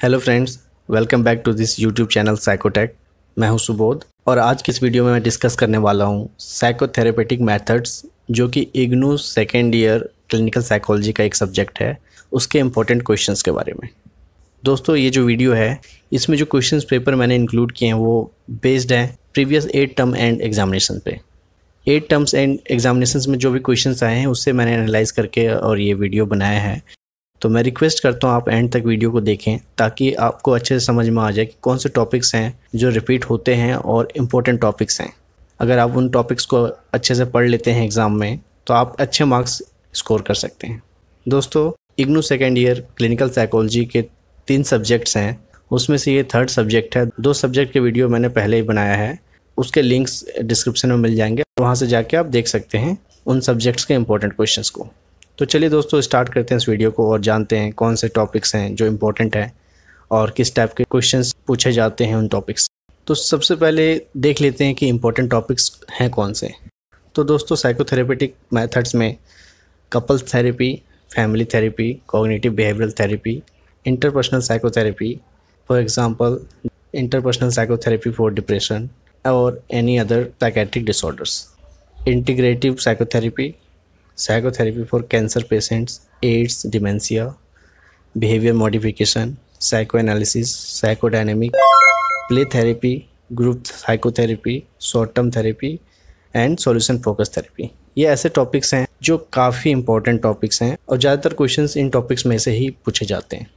Hello friends welcome back to this YouTube channel Psychotech मैं हूँ सुबोध, और आज की इस वीडियो में मैं डिस्कस करने वाला हूँ साइकोथेरेपेटिक मेथड्स जो कि IGNOU second year clinical psychology का एक सब्जेक्ट है, उसके इम्पोर्टेंट क्वेश्चंस के बारे में। दोस्तों, ये जो वीडियो है, इसमें जो क्वेश्चंस पेपर मैंने इंक्लूड किए हैं, वो बेस्ड हैं previous at term end examination पे। एट टर्म्स एंड एग्जामिनेशन में जो भी क्वेश्चन आए हैं, उससे मैंने एनालाइज करके और ये वीडियो बनाया है। तो मैं रिक्वेस्ट करता हूँ आप एंड तक वीडियो को देखें, ताकि आपको अच्छे से समझ में आ जाए कि कौन से टॉपिक्स हैं जो रिपीट होते हैं और इम्पोर्टेंट टॉपिक्स हैं। अगर आप उन टॉपिक्स को अच्छे से पढ़ लेते हैं एग्ज़ाम में तो आप अच्छे मार्क्स स्कोर कर सकते हैं। दोस्तों IGNOU second year clinical psychology के तीन सब्जेक्ट्स हैं। उसमें से ये थर्ड सब्जेक्ट है। दो सब्जेक्ट के वीडियो मैंने पहले ही बनाया है। उसके लिंक्स डिस्क्रिप्शन में मिल जाएँगे। वहाँ से जाके आप देख सकते हैं उन सब्जेक्ट्स के इंपॉर्टेंट क्वेश्चंस को। तो चलिए दोस्तों स्टार्ट करते हैं इस वीडियो को और जानते हैं कौन से टॉपिक्स हैं जो इम्पोर्टेंट हैं और किस टाइप के क्वेश्चन पूछे जाते हैं उन टॉपिक्स तो सबसे पहले देख लेते हैं कि इम्पोर्टेंट टॉपिक्स हैं कौन से। तो दोस्तों साइकोथेरेपेटिक मेथड्स में couple therapy family therapy cognitive behavioural therapy interpersonal psychotherapy for example interpersonal psychotherapy for depression और any other psychiatric disorders integrative psychotherapy psychotherapy for cancer patients, AIDS, dementia, behavior modification, psychoanalysis, psychodynamic, play therapy, group psychotherapy, short term therapy and solution focus therapy ये ऐसे topics हैं जो काफ़ी important topics हैं और ज़्यादातर questions in topics में से ही पूछे जाते हैं।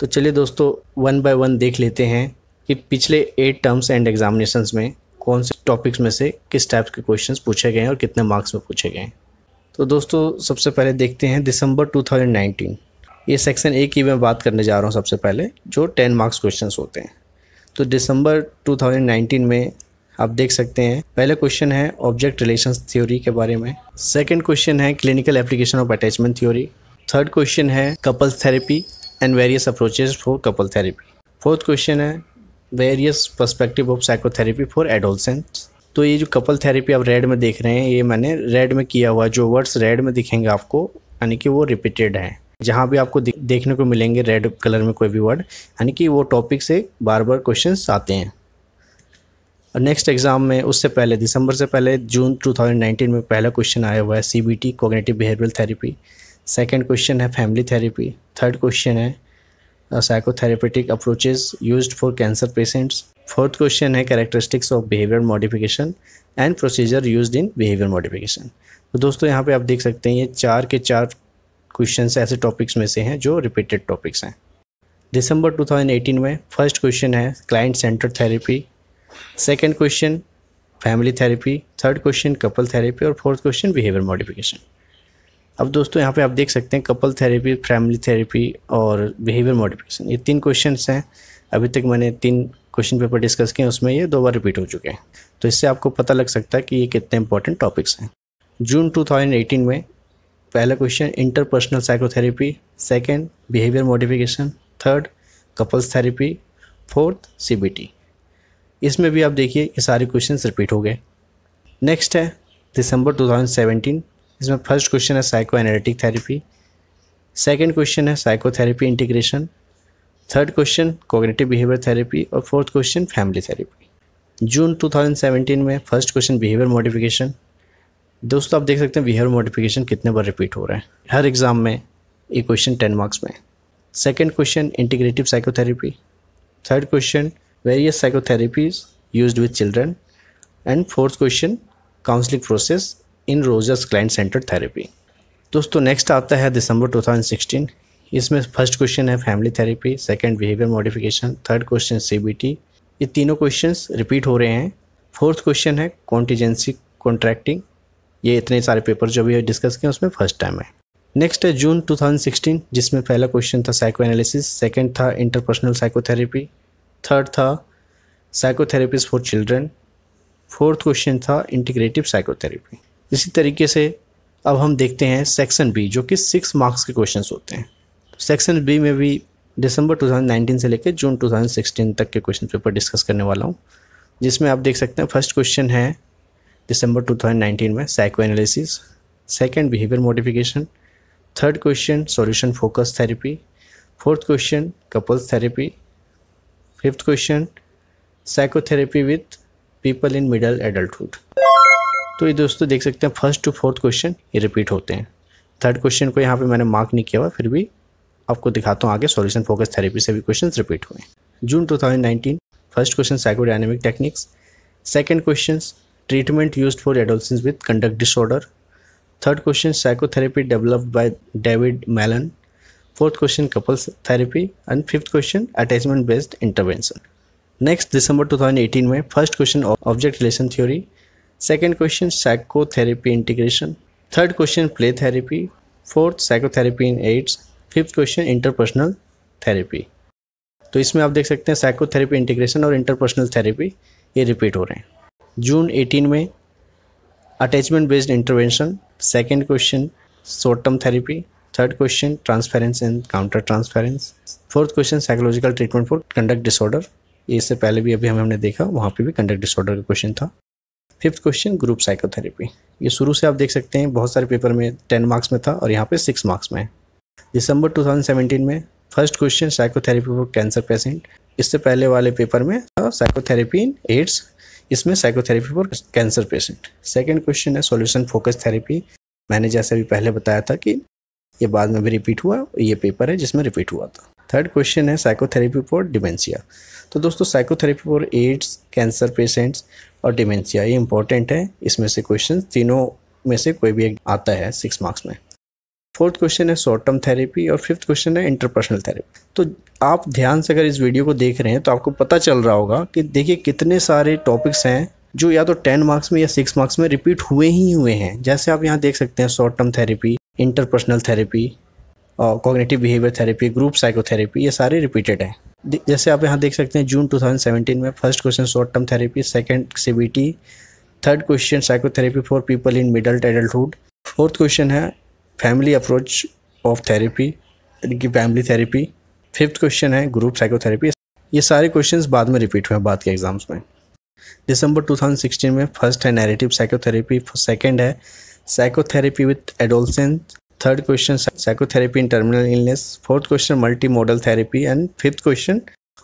तो चलिए दोस्तों वन बाय वन देख लेते हैं कि पिछले एट टर्म्स एंड एग्जामिनेशंस में कौन से टॉपिक्स में से किस टाइप के क्वेश्चंस पूछे गए हैं और कितने मार्क्स में पूछे गए हैं। तो दोस्तों, सबसे पहले देखते हैं दिसंबर 2019 ये सेक्शन ए की मैं बात करने जा रहा हूँ सबसे पहले, जो टेन मार्क्स क्वेश्चन होते हैं। तो दिसंबर 2019 में आप देख सकते हैं, पहले क्वेश्चन है ऑब्जेक्ट रिलेशंस थ्योरी के बारे में। सेकंड क्वेश्चन है clinical application of attachment theory third question है couples therapy and various approaches for couple therapy fourth question है various perspective of psychotherapy for adolescents तो ये जो कपल थेरेपी आप रेड में देख रहे हैं, ये मैंने रेड में किया हुआ जो वर्ड्स रेड में दिखेंगे आपको, यानी कि वो रिपीटेड हैं। जहाँ भी आपको देखने को मिलेंगे रेड कलर में कोई भी वर्ड यानी कि वो टॉपिक से बार बार क्वेश्चन आते हैं। और नेक्स्ट एग्ज़ाम में उससे पहले, दिसंबर से पहले, जून 2019 में पहला क्वेश्चन आया हुआ है C B T cognitive behavioural therapy second question है फैमिली थेरेपी थर्ड क्वेश्चन है psychotherapeutic approaches used for cancer patients fourth question है characteristics of behaviour modification and procedure use in behaviour modification तो दोस्तों, यहाँ पे आप देख सकते हैं, ये चार के चार क्वेश्चन ऐसे टॉपिक्स में से हैं जो रिपीटेड टॉपिक्स हैं। दिसंबर 2018 में फ़र्स्ट क्वेश्चन है client centre therapy second question family therapy third question couple therapy और फोर्थ क्वेश्चन बिहेवियर मॉडिफिकेशन अब दोस्तों, यहाँ पे आप देख सकते हैं कपल थेरेपी फैमिली थेरेपी और बिहेवियर मॉडिफिकेशन ये तीन क्वेश्चन हैं। अभी तक मैंने तीन क्वेश्चन पेपर डिस्कस किए, उसमें ये दो बार रिपीट हो चुके हैं। तो इससे आपको पता लग सकता है कि ये कितने इंपॉर्टेंट टॉपिक्स हैं। जून 2018 में पहला question interpersonal psychotherapy second behaviour modification third couples therapy fourth CBT इसमें भी आप देखिए, ये सारे क्वेश्चन रिपीट हो गए। नेक्स्ट है, दिसंबर 2017 इसमें फ़र्स्ट क्वेश्चन है psycho analytic therapy second question है psychotherapy integration third question cognitive behaviour therapy और फोर्थ क्वेश्चन फैमिली थेरेपी जून 2017 में फ़र्स्ट क्वेश्चन बिहेवियर मॉडिफिकेशन दोस्तों, आप देख सकते हैं बिहेवियर मॉडिफिकेशन कितने बार रिपीट हो रहा है। हर एग्ज़ाम में ये क्वेश्चन टेन मार्क्स में second question integrative psychotherapy third question various psychotherapies use with children and fourth question counselling process in Rogers client centre therapy दोस्तों नेक्स्ट आता है दिसंबर 2016 इसमें फ़र्स्ट क्वेश्चन है family therapy second behaviour modification third question CBT ये तीनों questions repeat हो रहे हैं। फोर्थ क्वेश्चन है कॉन्टीजेंसी कॉन्ट्रैक्टिंग ये इतने सारे पेपर जो भी डिस्कस किए उसमें फ़र्स्ट टाइम है। नेक्स्ट है जून 2016 जिसमें पहला क्वेश्चन था साइको एनालिसिस सेकेंड था इंटरपर्सनल साइकोथेरेपी थर्ड था psychotherapies for children fourth question था इंटीग्रेटिव साइकोथेरेपी इसी तरीके से अब हम देखते हैं सेक्शन बी जो कि सिक्स मार्क्स के क्वेश्चंस होते हैं। सेक्शन बी में भी दिसंबर 2019 से लेकर जून 2016 तक के क्वेश्चन पेपर डिस्कस करने वाला हूँ, जिसमें आप देख सकते हैं फ़र्स्ट क्वेश्चन है दिसंबर 2019 में psycho analysis second behaviour modification third question solution focus therapy fourth question couples therapy fifth question psychotherapy with people in middle adulthood तो ये दोस्तों देख सकते हैं फ़र्स्ट टू फोर्थ क्वेश्चन ये रिपीट होते हैं। थर्ड क्वेश्चन को यहाँ पे मैंने मार्क नहीं किया हुआ, फिर भी आपको दिखाता हूँ आगे सॉल्यूशन फोकस थेरेपी से भी क्वेश्चन रिपीट हुए जून 2019 first question psychodynamic techniques second question treatment use for adolescence with conduct disorder third question psychotherapy developed by David Malan fourth question couples therapy and fifth question attachment based intervention next दिसंबर 2018 में first question object relation theory second question psychotherapy integration third question play therapy fourth psychotherapy in AIDS fifth question interpersonal therapy तो इसमें आप देख सकते हैं psychotherapy integration और interpersonal therapy ये repeat हो रहे हैं। जून 18 में attachment based intervention second question short term therapy third question transference and counter transference fourth question psychological treatment for conduct disorder इससे पहले भी अभी हमने देखा, वहाँ पे भी कंडक्ट डिसऑर्डर का क्वेश्चन था। फिफ्थ क्वेश्चन ग्रुप साइकोथेरेपी ये शुरू से आप देख सकते हैं, बहुत सारे पेपर में टेन मार्क्स में था और यहाँ पे सिक्स मार्क्स में है। दिसंबर 2017 में first question psychotherapy for cancer patient इससे पहले वाले पेपर में साइकोथेरेपी इन एड्स इसमें psychotherapy for cancer patient second question है सोल्यूशन फोकस थेरेपी मैंने जैसे भी पहले बताया था कि ये बाद में भी रिपीट हुआ, ये पेपर है जिसमें रिपीट हुआ था। थर्ड क्वेश्चन है साइकोथेरेपी फॉर डिमेंशिया तो दोस्तों psychotherapy for AIDS cancer patients और डिमेंशिया ये इंपॉर्टेंट है। इसमें से क्वेश्चन तीनों में से कोई भी एक आता है सिक्स मार्क्स में। फोर्थ क्वेश्चन है शॉर्ट टर्म थेरेपी और फिफ्थ क्वेश्चन है इंटरपर्सनल थेरेपी। तो आप ध्यान से अगर इस वीडियो को देख रहे हैं तो आपको पता चल रहा होगा कि देखिए कितने सारे टॉपिक्स हैं जो या तो टेन मार्क्स में या सिक्स मार्क्स में रिपीट हुए ही हुए हैं। जैसे आप यहाँ देख सकते हैं short term therapy interpersonal therapy और cognitive behaviour therapy group psychotherapy ये सारे रिपीटेड हैं। जैसे आप यहाँ देख सकते हैं जून 2017 में first question short term therapy second CBT third question psychotherapy for people in middle adulthood fourth question है फैमिली अप्रोच ऑफ़ थेरेपी यानी कि फैमिली थेरेपी फिफ्थ क्वेश्चन है ग्रुप साइकोथेरेपी ये सारे क्वेश्चंस बाद में रिपीट हुए बाद के एग्ज़ाम्स में. दिसंबर 2016 में फ़र्स्ट है नैरेटिव साइकोथेरेपी सेकंड है psychotherapy with adolescent third question psychotherapy in terminal illness fourth question multi modal therapy and fifth question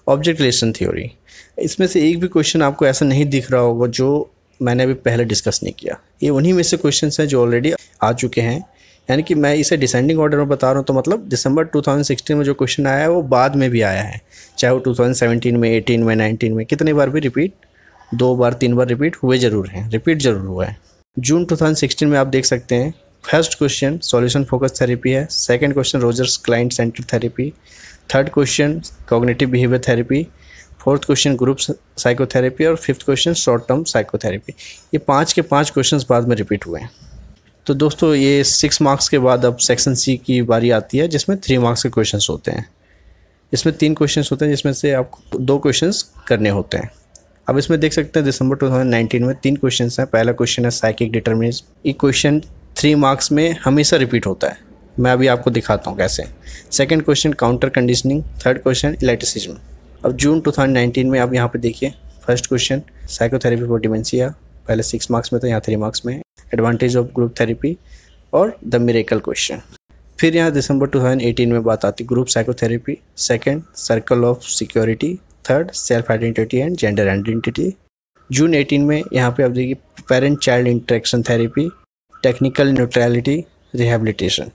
object relation theory इसमें से एक भी क्वेश्चन आपको ऐसा नहीं दिख रहा होगा जो मैंने अभी पहले डिस्कस नहीं किया. ये उन्हीं में से क्वेश्चन हैं जो ऑलरेडी आ चुके हैं. यानी कि मैं इसे डिसेंडिंग ऑर्डर में बता रहा हूँ तो मतलब दिसंबर 2016 में जो क्वेश्चन आया है, वो बाद में भी आया है। चाहे वो 2017 में 18 में 19 में, कितने बार भी रिपीट दो बार, तीन बार रिपीट हुए ज़रूर हैं। रिपीट ज़रूर हुआ है। जून 2016 में आप देख सकते हैं first question solution focus therapy है। Second question Rogers client centre therapy third question cognitive behaviour therapy fourth question group psychotherapy और fifth question short term psychotherapy ये पाँच के पाँच क्वेश्चन बाद में रिपीट हुए हैं। तो दोस्तों, ये सिक्स मार्क्स के बाद अब सेक्शन सी की बारी आती है, जिसमें थ्री मार्क्स के क्वेश्चन होते हैं। इसमें तीन क्वेश्चन होते हैं, जिसमें से आपको दो क्वेश्चन करने होते हैं। अब इसमें देख सकते हैं, दिसंबर 2019 में तीन क्वेश्चन हैं। पहला क्वेश्चन है साइकिक डिटर्मिनिज्म ये क्वेश्चन थ्री मार्क्स में हमेशा रिपीट होता है। मैं अभी आपको दिखाता हूँ कैसे। Second question counter conditioning third question eclecticism अब जून 2019 में आप यहाँ पे देखिए first question psychotherapy for dementia पहले सिक्स मार्क्स में था, यहाँ थ्री मार्क्स में। एडवांटेज ऑफ़ ग्रुप थेरेपी और द मेरेकल क्वेश्चन। फिर यहाँ दिसंबर 2018 में बात आती group psychotherapy second circle of security third self identity and gender identity June 18 में यहाँ पे आप देखिए parent child interaction therapy technical neutrality rehabilitation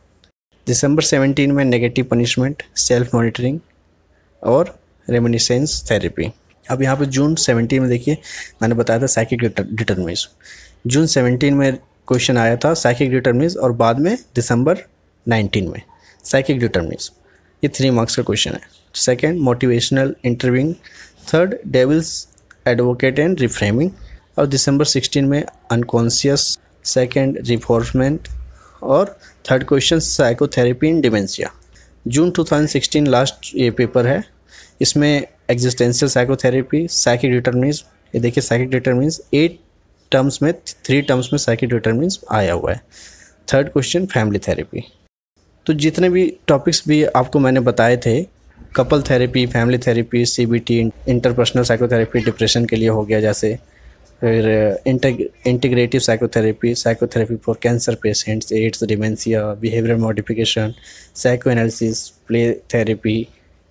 दिसंबर 17 में नेगेटिव पनिशमेंट सेल्फ मॉनिटरिंग और रेमिनिसेंस थेरेपी अब यहाँ पे जून 17 में देखिए, मैंने बताया था साइकिक डिटर्मिनिज्म जून 17 में क्वेश्चन आया था साइकिक डिटर्मिनिज्म और बाद में दिसंबर 19 में। साइकिक डिटर्मिनिज्म ये थ्री मार्क्स का क्वेश्चन है। Second motivational interviewing third devil's advocate and reframing और दिसंबर 16 में अनकॉन्सियस सेकेंड रिफोर्समेंट और third question psychotherapy in dementia June 2016 last ये पेपर है। इसमें एग्जिस्टेंशियल साइकोथेरेपी साइकिक डिटर्मिनिज्म ये देखिए साइकिक डिटर्मिनिज्म एट टर्म्स में थ्री टर्म्स में साइकिक डिटर्मिनिज्म आया हुआ है। थर्ड क्वेश्चन फैमिली थेरेपी तो जितने भी टॉपिक्स भी आपको मैंने बताए थे couple therapy family therapy C B T interpersonal psychotherapy depression के लिए हो गया, जैसे फिर integrative psychotherapy psychotherapy for cancer patients AIDS dementia behaviour modification psycho analysis play therapy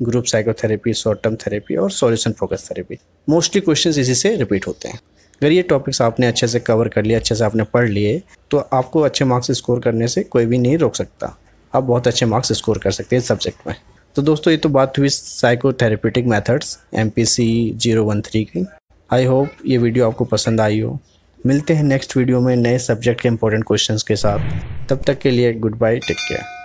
group psychotherapy short term therapy और solution focus therapy mostly questions इसी से repeat होते हैं। अगर ये टॉपिक्स आपने अच्छे से कवर कर लिए, अच्छे से आपने पढ़ लिए तो आपको अच्छे मार्क्स स्कोर करने से कोई भी नहीं रोक सकता। आप बहुत अच्छे मार्क्स स्कोर कर सकते हैं सब्जेक्ट में। तो दोस्तों, ये तो बात हुई psychotherapeutic methods M P C zero one three की। आई होप ये वीडियो आपको पसंद आई हो। मिलते हैं नेक्स्ट वीडियो में नए सब्जेक्ट के इंपॉर्टेंट क्वेश्चंस के साथ। तब तक के लिए गुड बाय टेक केयर